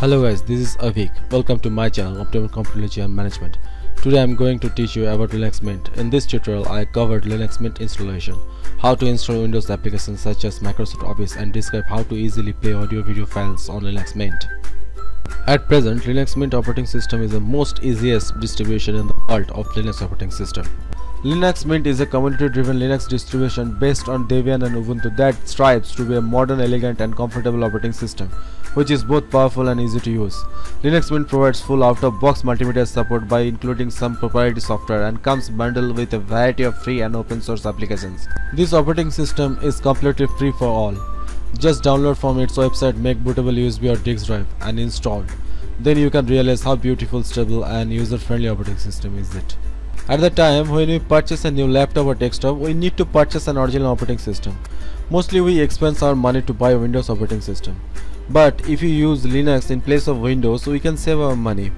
Hello guys, this is Avik. Welcome to my channel Optimal Computer Management. Today I am going to teach you about Linux Mint. In this tutorial I covered Linux Mint installation, how to install Windows applications such as Microsoft Office and describe how to easily play audio video files on Linux Mint. At present, Linux Mint operating system is the most easiest distribution in the world of Linux operating system. Linux Mint is a community-driven Linux distribution based on Debian and Ubuntu that strives to be a modern, elegant and comfortable operating system which is both powerful and easy to use. Linux Mint provides full out-of-box multimedia support by including some proprietary software and comes bundled with a variety of free and open source applications. This operating system is completely free for all. Just download from its website make bootable USB or disk drive and install. Then you can realize how beautiful, stable and user-friendly operating system is it. At the time when we purchase a new laptop or desktop, we need to purchase an original operating system. Mostly we expense our money to buy Windows operating system. But if you use Linux in place of Windows, we can save our money.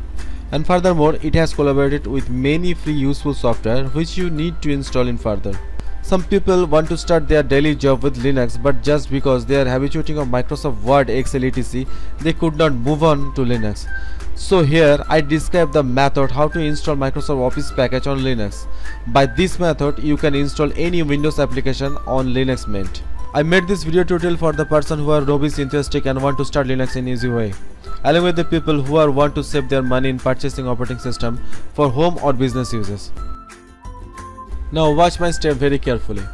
And furthermore, it has collaborated with many free useful software which you need to install in further. Some people want to start their daily job with Linux but just because they are habituating of Microsoft Word, Excel etc they could not move on to Linux. So here I describe the method how to install Microsoft Office package on Linux. By this method you can install any Windows application on Linux Mint. I made this video tutorial for the person who are novice enthusiastic and want to start Linux in easy way. Along with the people who are want to save their money in purchasing operating system for home or business uses. Now watch my step very carefully.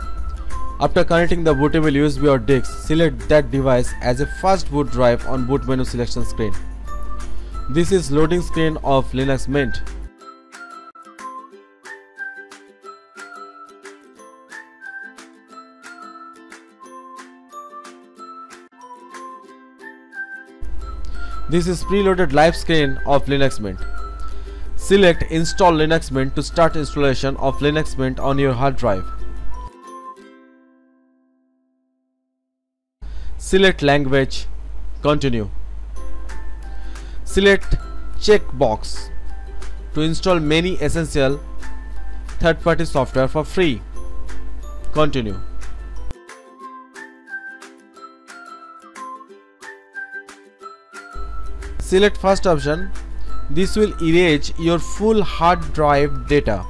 After connecting the bootable USB or disk, select that device as a first boot drive on boot menu selection screen. This is loading screen of Linux Mint. This is preloaded live screen of Linux Mint. Select install Linux Mint to start installation of Linux Mint on your hard drive. Select language, continue select checkbox to install many essential third-party software for free. Continue. Select first option. This will erase your full hard drive data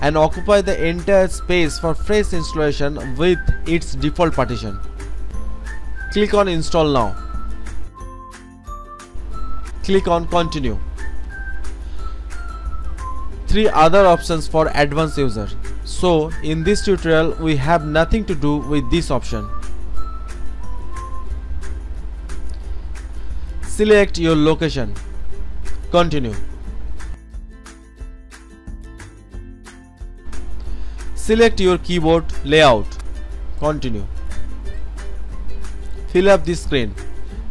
and occupy the entire space for fresh installation with its default partition. Click on install now click on continue three other options for advanced user so in this tutorial we have nothing to do with this option select your location. Continue. Select your keyboard layout. Continue. Fill up this screen.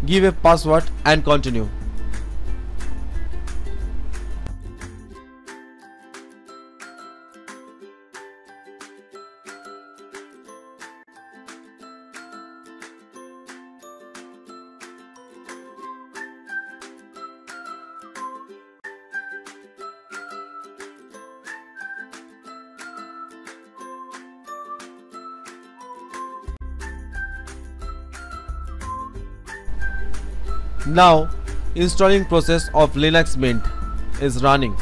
Give a password and continue Now installing process of Linux Mint is running.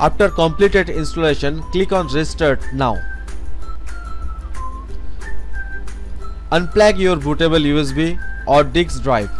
After completed installation, click on Restart now. Unplug your bootable USB or disk drive.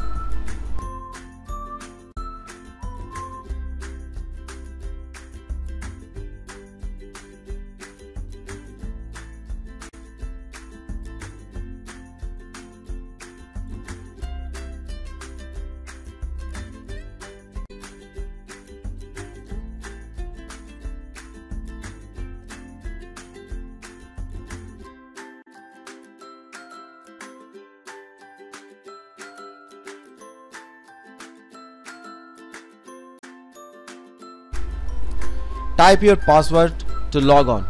Type your password to log on.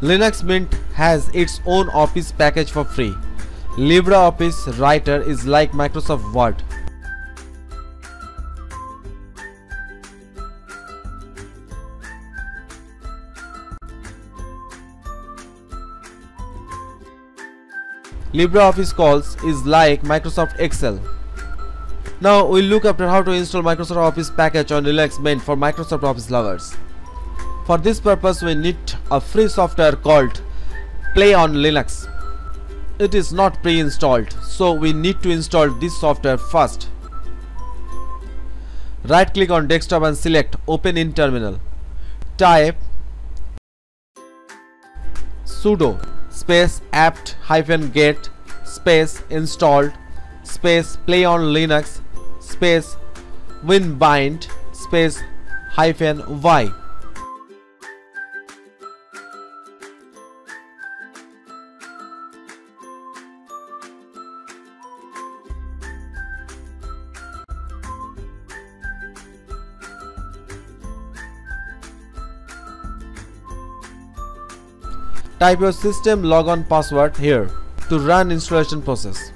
Linux Mint has its own Office package for free. LibreOffice Writer is like Microsoft Word. LibreOffice Calc is like Microsoft Excel. Now we'll look after how to install Microsoft Office package on Linux Mint for Microsoft Office lovers. For this purpose we need a free software called Play on Linux. It is not pre-installed so we need to install this software first. Right click on desktop and select open in terminal. Type sudo space apt hyphen get space installed space play on linux space winbind space hyphen y Type your system logon password here to run installation process.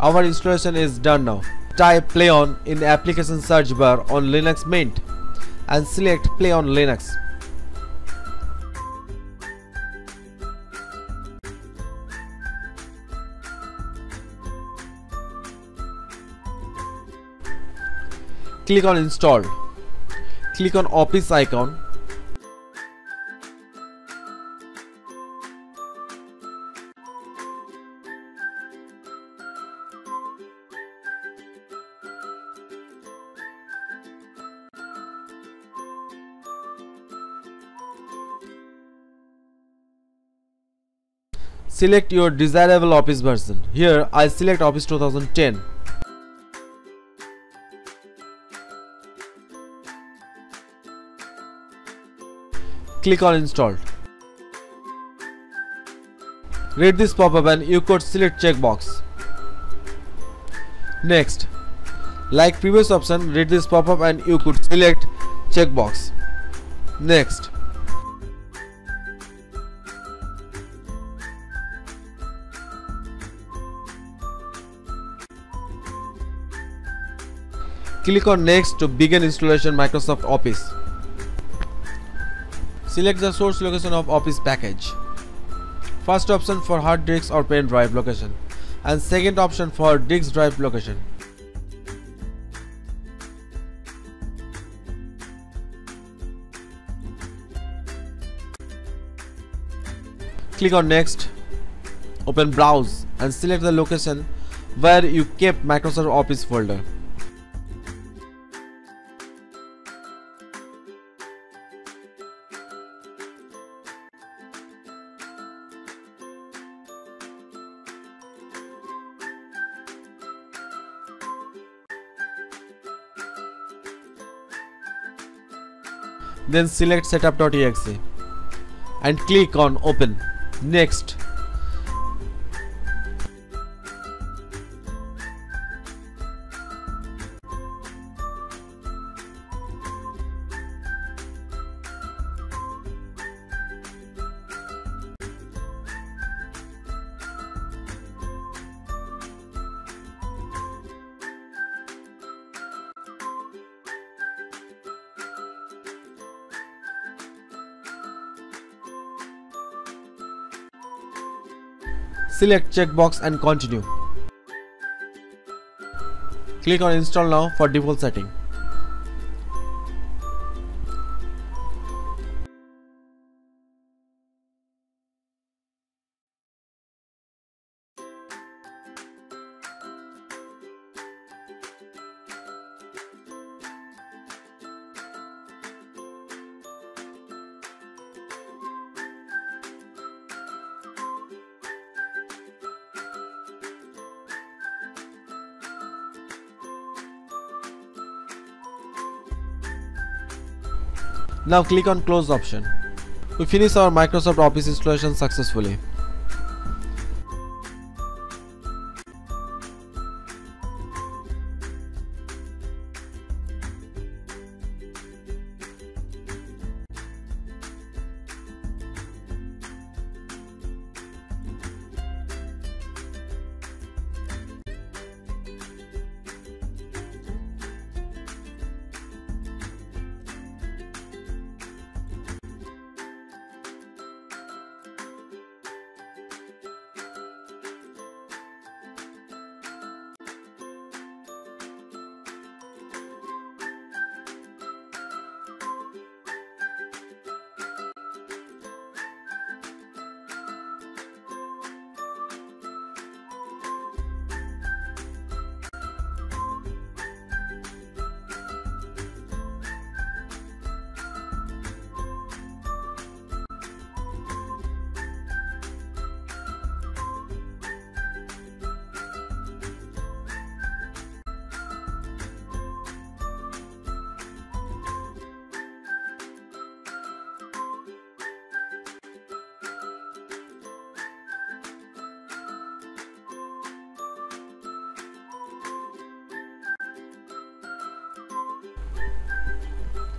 Our installation is done now. Type play on in the application search bar on Linux Mint and select play on Linux. Click on install. Click on office icon Select your desirable Office version. Here I select Office 2010. Click on install. Read this pop-up and you could select checkbox. Next, like previous option, read this pop-up and you could select checkbox. Next, Click on next to begin installation Microsoft Office. Select the source location of Office package. First option for hard disk or pen drive location and second option for disk drive location. Click on next, open browse and select the location where you kept Microsoft Office folder. Then select setup.exe and click on open. Next. Select checkbox and continue. Click on install now for default setting. Now click on close option. We finish our Microsoft Office installation successfully.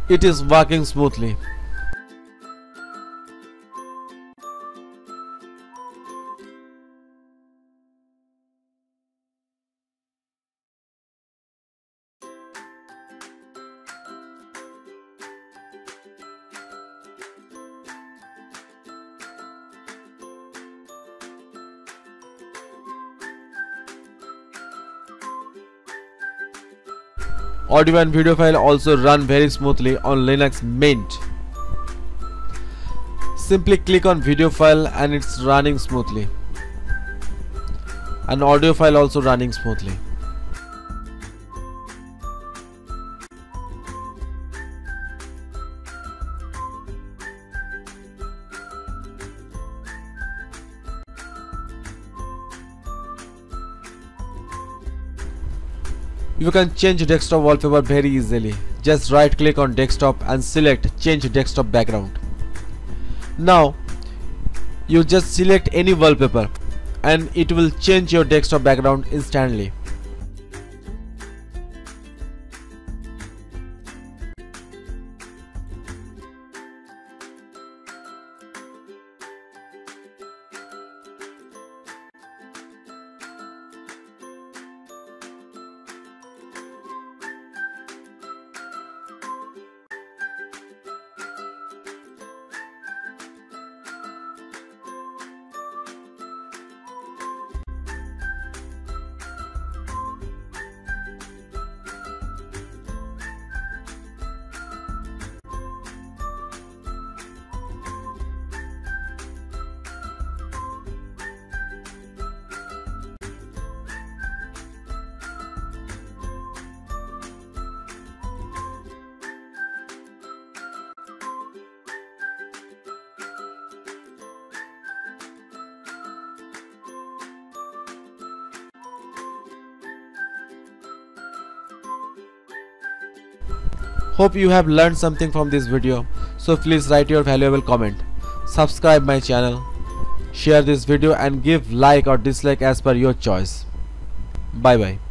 It is working smoothly. Audio and video file also run very smoothly on Linux Mint. Simply click on video file and it's running smoothly. And audio file also running smoothly. You can change desktop wallpaper very easily. Just right click on desktop and select change desktop background. Now you just select any wallpaper and it will change your desktop background instantly. Hope you have learned something from this video. So please write your valuable comment. Subscribe my channel. Share this video and give like or dislike as per your choice. Bye bye.